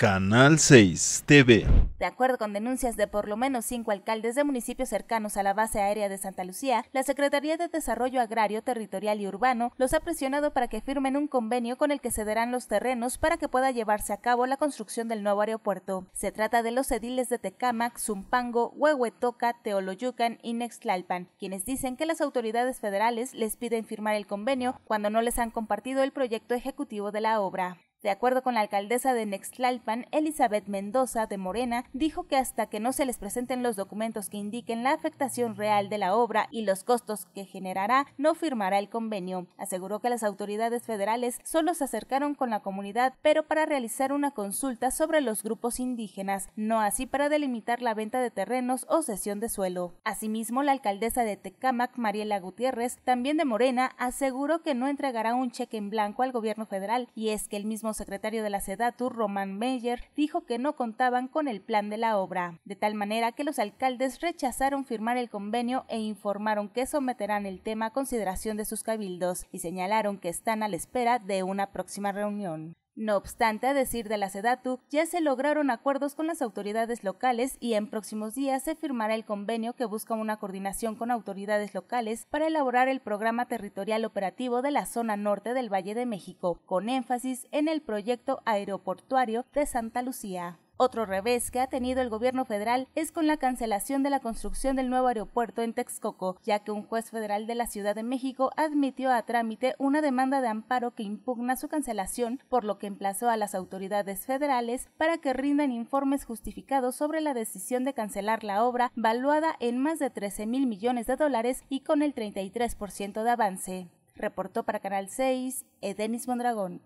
Canal 6 TV. De acuerdo con denuncias de por lo menos cinco alcaldes de municipios cercanos a la base aérea de Santa Lucía, la Secretaría de Desarrollo Agrario, Territorial y Urbano los ha presionado para que firmen un convenio con el que cederán los terrenos para que pueda llevarse a cabo la construcción del nuevo aeropuerto. Se trata de los ediles de Tecámac, Zumpango, Huehuetoca, Teoloyucan y Nextlalpan, quienes dicen que las autoridades federales les piden firmar el convenio cuando no les han compartido el proyecto ejecutivo de la obra. De acuerdo con la alcaldesa de Nextlalpan, Elizabeth Mendoza de Morena, dijo que hasta que no se les presenten los documentos que indiquen la afectación real de la obra y los costos que generará, no firmará el convenio. Aseguró que las autoridades federales solo se acercaron con la comunidad, pero para realizar una consulta sobre los grupos indígenas, no así para delimitar la venta de terrenos o cesión de suelo. Asimismo, la alcaldesa de Tecámac, Mariela Gutiérrez, también de Morena, aseguró que no entregará un cheque en blanco al gobierno federal y es que el mismo secretario de la SEDATU, Roman Meyer, dijo que no contaban con el plan de la obra, de tal manera que los alcaldes rechazaron firmar el convenio e informaron que someterán el tema a consideración de sus cabildos y señalaron que están a la espera de una próxima reunión. No obstante, a decir de la SEDATU, ya se lograron acuerdos con las autoridades locales y en próximos días se firmará el convenio que busca una coordinación con autoridades locales para elaborar el programa territorial operativo de la zona norte del Valle de México, con énfasis en el proyecto aeroportuario de Santa Lucía. Otro revés que ha tenido el gobierno federal es con la cancelación de la construcción del nuevo aeropuerto en Texcoco, ya que un juez federal de la Ciudad de México admitió a trámite una demanda de amparo que impugna su cancelación, por lo que emplazó a las autoridades federales para que rindan informes justificados sobre la decisión de cancelar la obra, valuada en más de 13 mil millones de dólares y con el 33% de avance. Reportó para Canal 6, Edenis Mondragón.